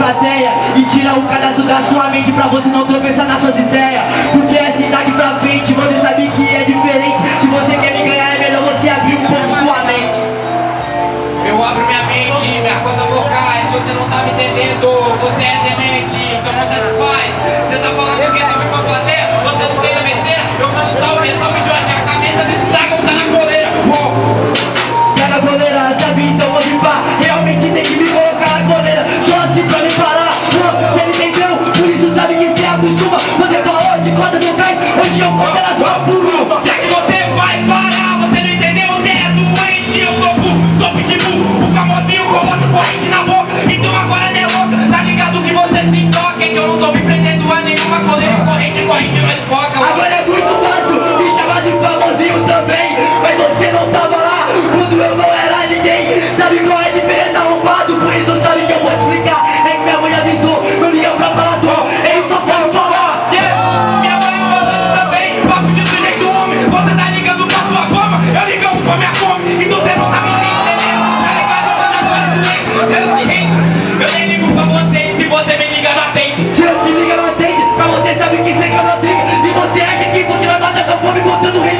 plateia E tira o cadastro da sua mente pra você não tropeçar nas suas ideias. Porque é cidade pra frente, você sabe que é diferente. Se você quer me ganhar é melhor você abrir um pouco sua mente. Eu abro minha mente, minha conta vocais Você não tá me entendendo, você é demente Então não satisfaz Você tá falando que é salve pra plateia? Você não tem a besteira? Eu mando salve, salve Jorge A cabeça desse a nenhuma coleira Corrente, corrente, mas foca Agora é muito fácil me chamar de famosinho também Mas você não tava lá quando eu não era ninguém. Sabe qual é a diferença, arrombado? Por isso sabe que eu vou te explicar. É que minha mãe avisou, não liga pra falar dor Eu só quero falar Yeah, minha mãe falou isso também. Papo de sujeito homem, você tá ligando pra sua fama Eu ligo pra minha fome, então você não tá me entendendo Tá ligado, agora é rende. Eu nem ligo pra você, se você me liga não atende fome botando rei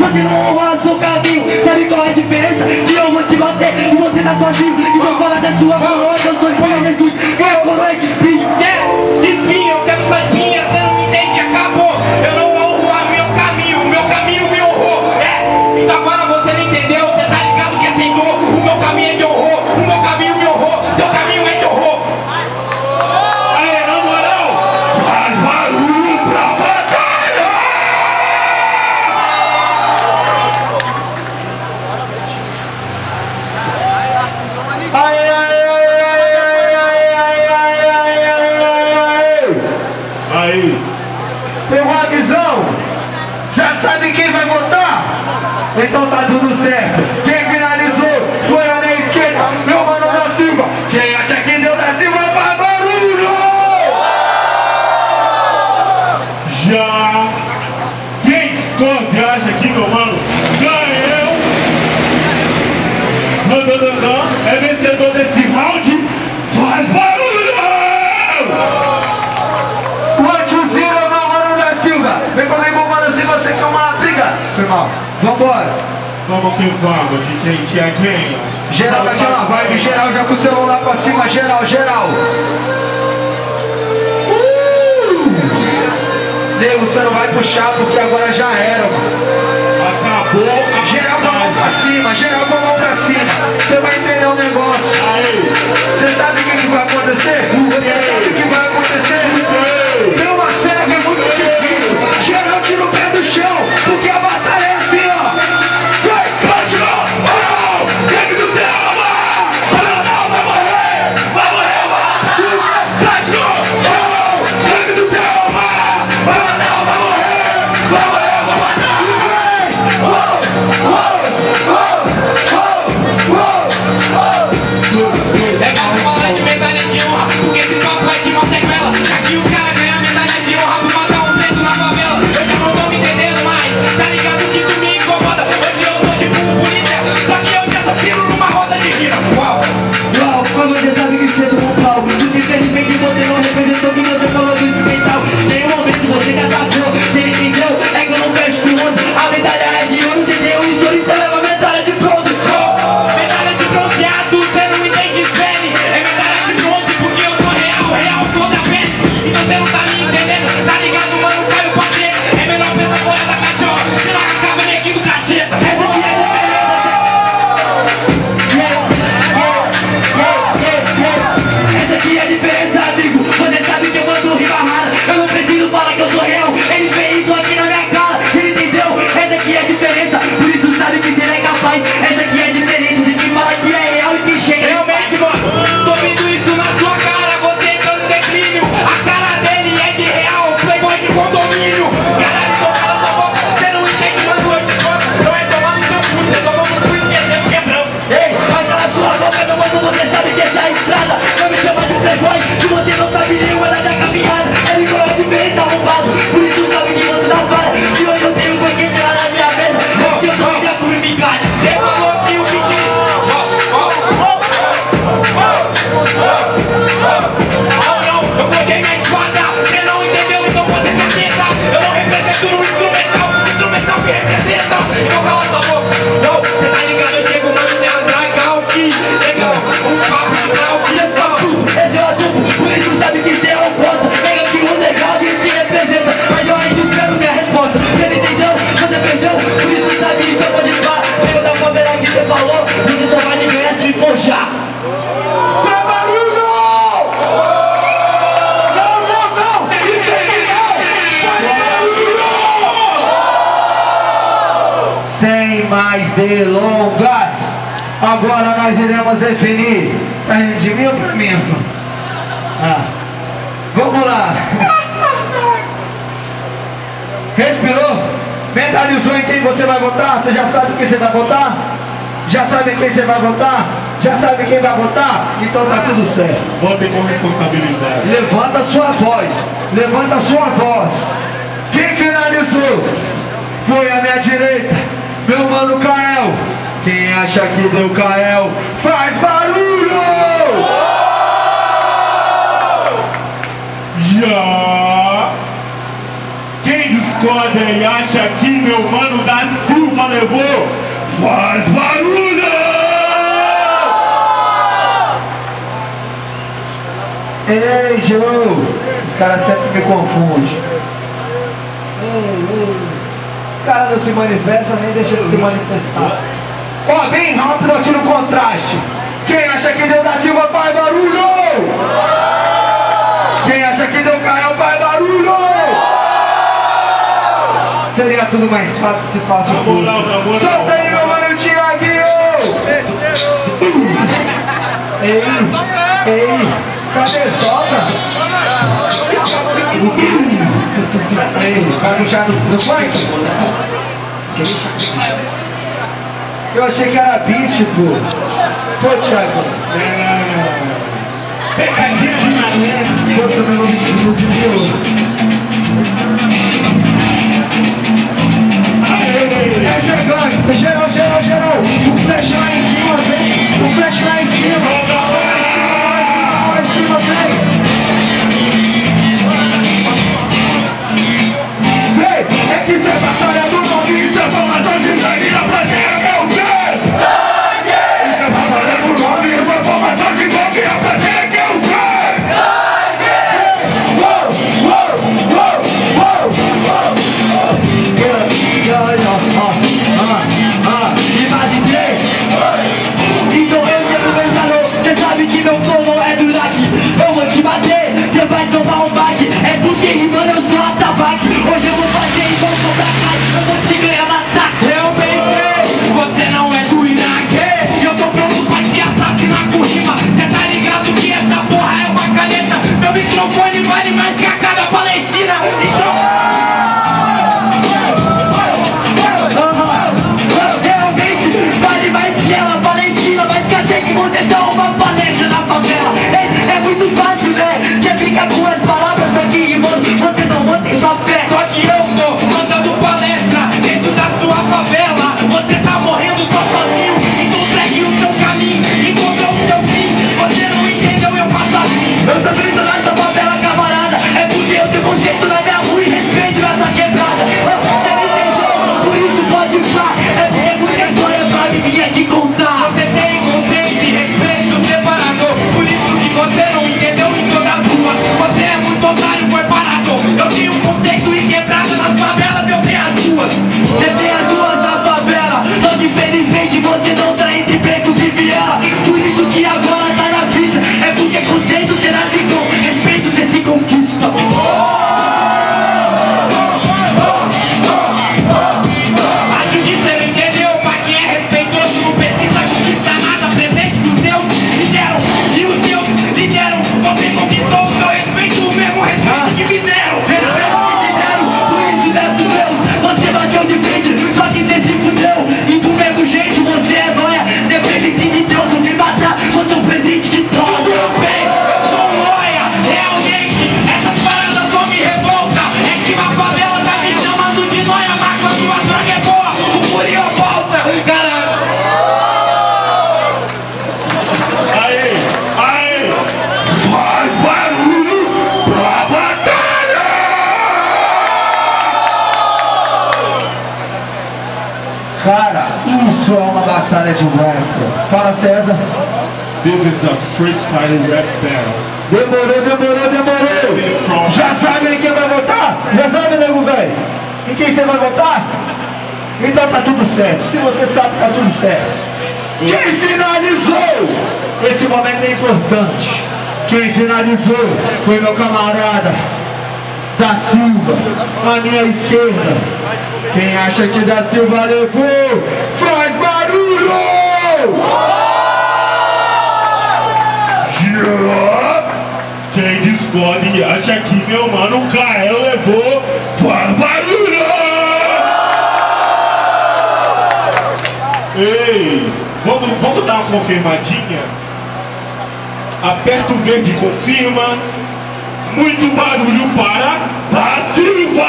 você honrou o seu caminho. Sabe qual é a diferença? Que eu vou te bater e você tá sozinho. Então fala da sua coroa, que eu sou igual a Jesus. Minha coroa é de espinho. Yeah, de espinha, eu quero sua espinha, cê não me entende, acabou Eu não honro o meu caminho, o meu caminho me honrou É, então agora você não entendeu, cê tá ligado que é sem dor O meu caminho é de horror, Vem comigo, mano, se você quer uma briga. Foi mal. Vambora. Vamos que vamos, DJ tinha quem? Geral daquela vibe, geral já com o celular pra cima, geral, geral. Nego, você não vai puxar porque agora já era, mano. Acabou. Geral com a mão pra cima, geral com a mão pra cima. Você vai entender o negócio. Você sabe que, delongas. Agora nós iremos definir. Tá rindo de mim ou pra mim? Ah. Vamos lá. Respirou? Mentalizou em quem você vai votar? Você já sabe quem você vai votar? Já sabe quem você vai votar? Já sabe quem vai votar? Então tá tudo certo. Votem com responsabilidade. Levanta a sua voz. Levanta a sua voz. Quem finalizou? Foi a minha direita. Meu mano Kael. Quem acha que deu Kael, faz barulho! Já. Quem discorda e acha que meu mano da Silva levou, faz barulho! Ei, Joe! Esses caras sempre me confundem. Os caras não se manifestam nem deixam de se manifestar. Ó, bem rápido aqui no contraste. Quem acha que deu da Silva faz barulho? Quem acha que deu Caio faz barulho? Seria tudo mais fácil se fácil fosse. moral. Solta aí, meu mano Tiaguinho! Ei, ei, cadê solta? Vai puxar no, no funk? Eu achei que era beat, pô. Pô, Thiago. Pegadinha de mané. Pô, você não, não devia. É gangsta, geral, geral, geral. O flash lá em cima, Meu microfone de rap Fala César This is a freestyle rap battle. Demorou, demorou, demorou Já sabe em quem vai votar? Já sabe, nego velho? Em quem você vai votar? Então tá tudo certo. Se você sabe, tá tudo certo. Quem finalizou? Esse momento é importante. Quem finalizou foi meu camarada da Silva, à minha esquerda. Quem acha que da Silva levou, faz faz dar uma confirmadinha? Aperta o verde confirma. Muito barulho para da Silva!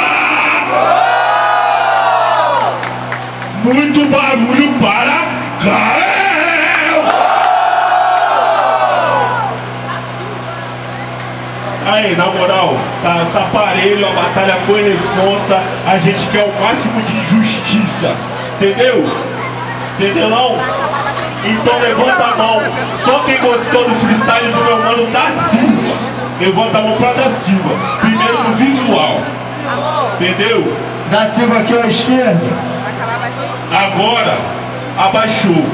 Muito barulho para Kael! Aí, na moral, tá, tá parelho, a batalha foi responsa, a gente quer o máximo de justiça, entendeu? Entendeu não? Então levanta a mão, só quem gostou do freestyle do meu mano da Silva, levanta a mão pra da Silva, primeiro no visual, entendeu? Da Silva aqui à esquerda. Agora, abaixou.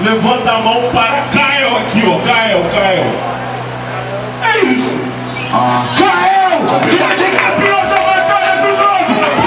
Levanta a mão para Caio aqui, ó, Caio, Caio. É isso. Cael! Grande campeão da batalha do novo!